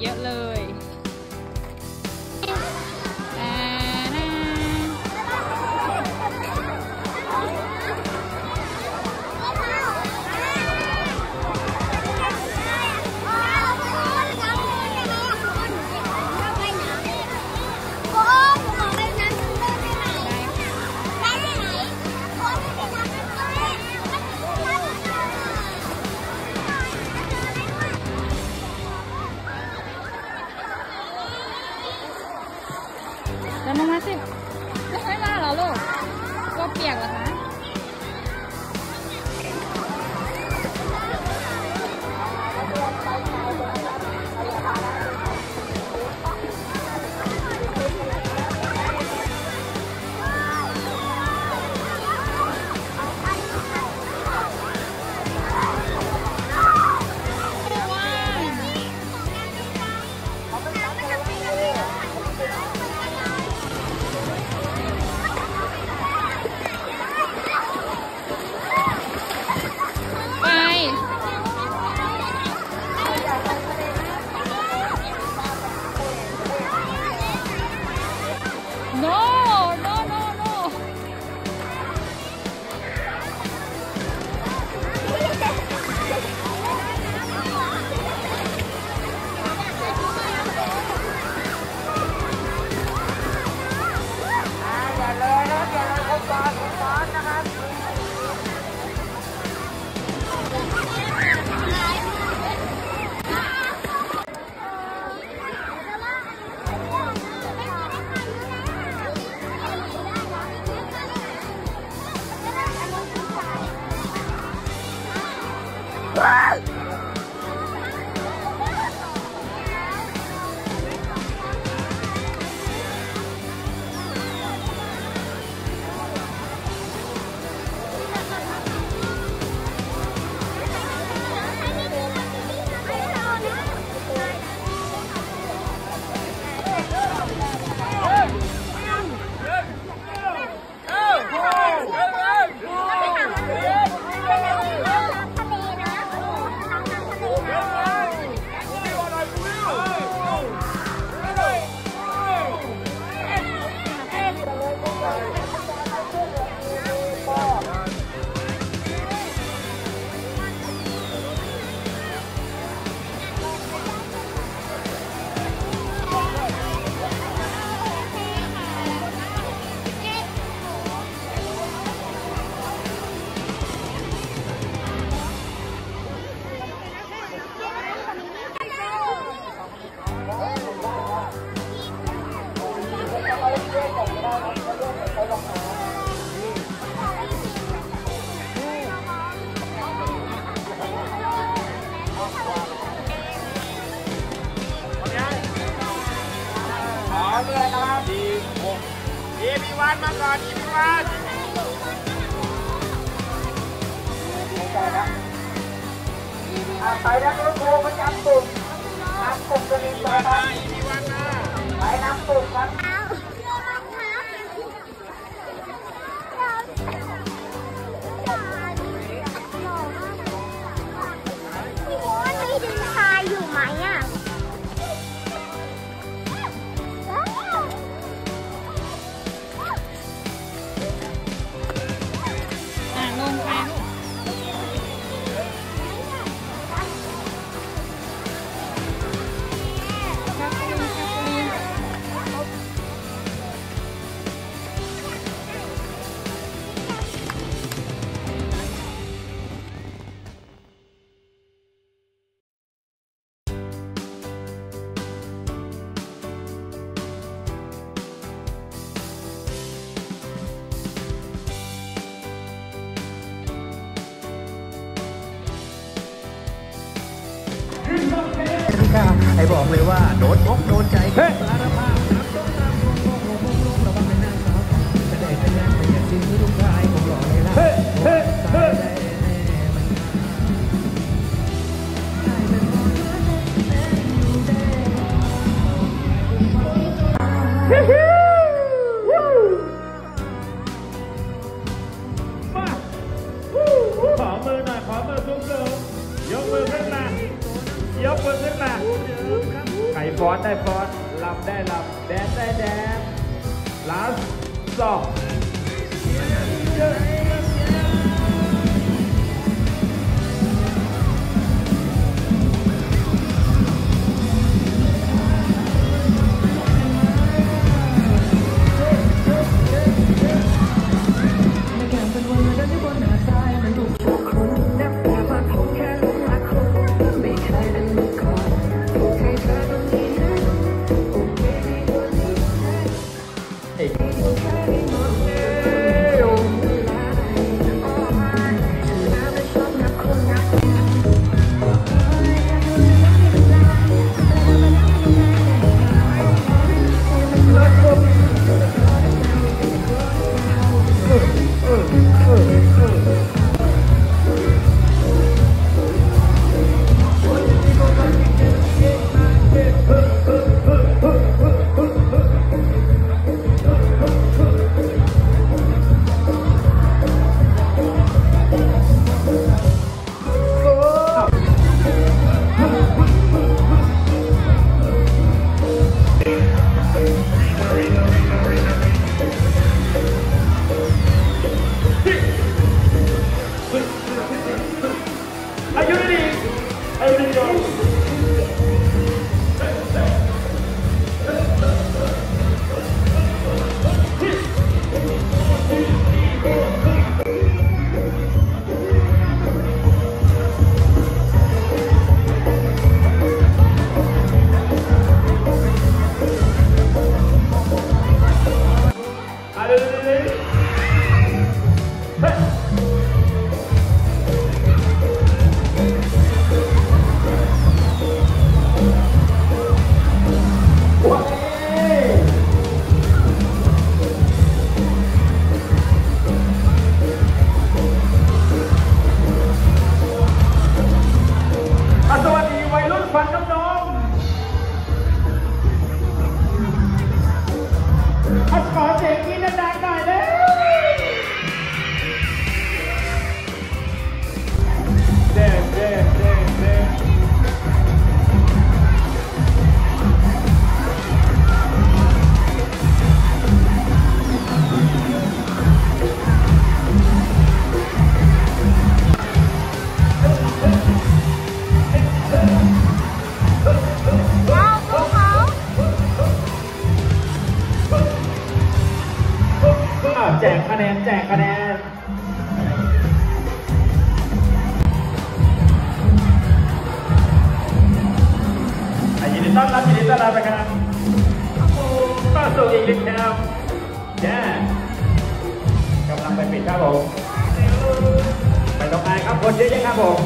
เยอะเลย วันมาก่อนอีพิวันไปแล้วรถโฟมันนำตุ่มนำตุ่มจะมีตัวไปน้ำตุ่มครับ ให้บอกเลยว่าโดนอกโดนใจเฮ้ยเฮ้ยเฮ้เฮ้ กมือขึ้นมาใครฟอนได้ฟอนลำได้ลำแดนได้แดนลาสสอง Are เข้าสู่อีกลิงแคมแย่กำลังไปปิดครับผมไม่ต้องอายครับคนเยอะๆครับผม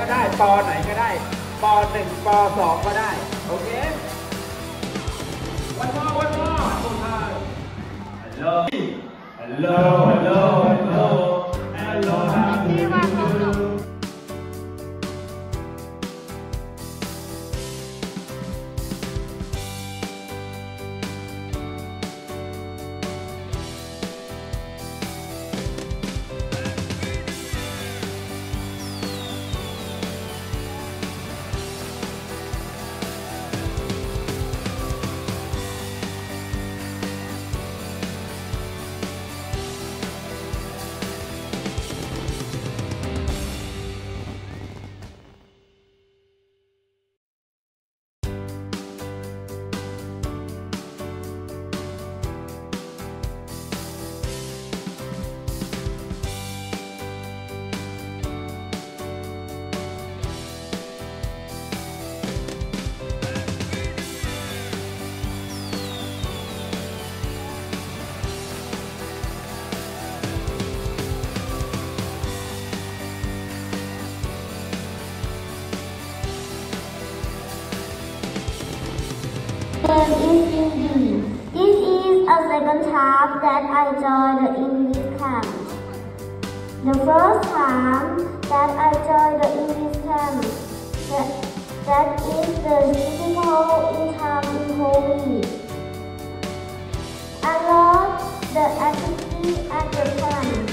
ก็ได้ ปอไหนก็ได้ ปอหนึ่งปอสองก็ได้ โอเค วันพ่อวันพ่อสุดท้าย Hello Hello Hello second time that I joined the English camp. The first time that I joined the English camp, that, that is the physical in time in Holy. I love the activity at the camp.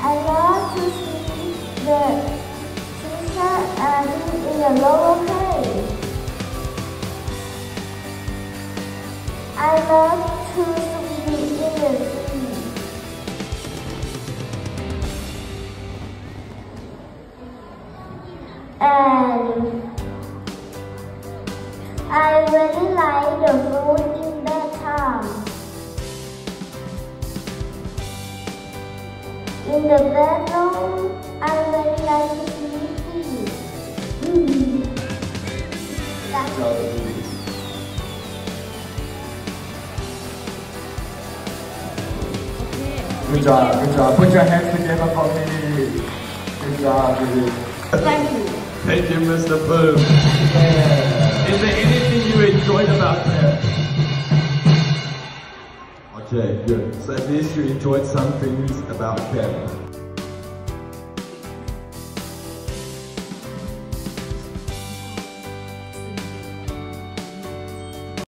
I love to see the teacher and in the lower place. I love to And I really like the food in bedtime. In the bedroom, I really like to sleep. Mm. That's it. Good job, good job. Put your hands together for me. Good job. Thank you. Thank you, Mr. Boom. Is there anything you enjoyed about camp? Okay, good. So at least you enjoyed some things about camp.